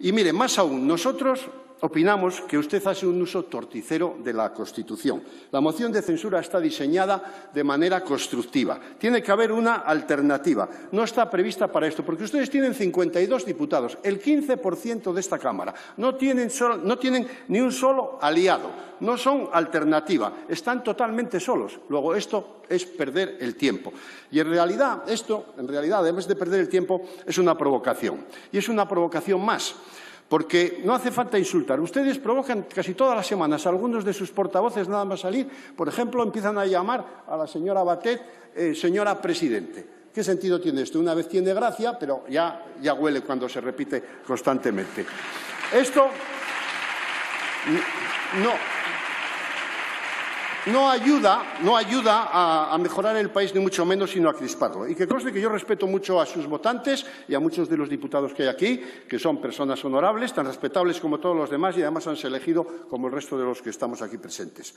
Y mire, más aún, nosotros opinamos que usted hace un uso torticero de la Constitución. La moción de censura está diseñada de manera constructiva. Tiene que haber una alternativa. No está prevista para esto, porque ustedes tienen 52 diputados, el 15% de esta Cámara. No tienen, no tienen ni un solo aliado, no son alternativa, están totalmente solos. Luego, esto es perder el tiempo. Y en realidad, esto, en realidad, además de perder el tiempo, es una provocación. Y es una provocación más porque no hace falta insultar. Ustedes provocan casi todas las semanas algunos de sus portavoces nada más salir, por ejemplo, empiezan a llamar a la señora Batet eh, señora presidente. ¿Qué sentido tiene esto? Una vez tiene gracia, pero ya, ya huele cuando se repite constantemente. Esto no, no ayuda, no ayuda a, mejorar el país, ni mucho menos, sino a crisparlo. Y que conste que yo respeto mucho a sus votantes y a muchos de los diputados que hay aquí, que son personas honorables, tan respetables como todos los demás y además han sido elegidos como el resto de los que estamos aquí presentes.